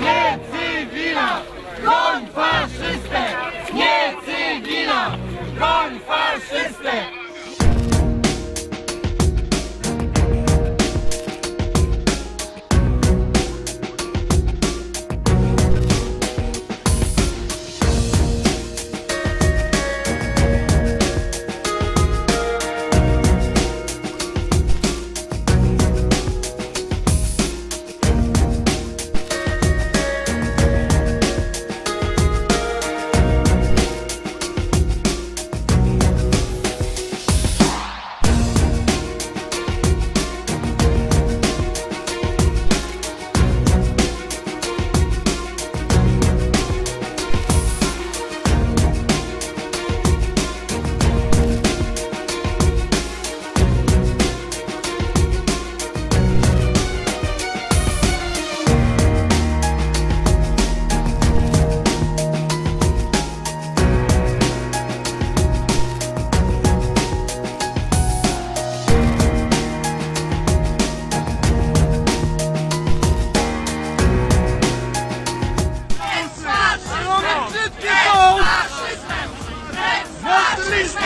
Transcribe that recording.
nie cywila! Goń faszystę! Nie cywila! Goń faszystę!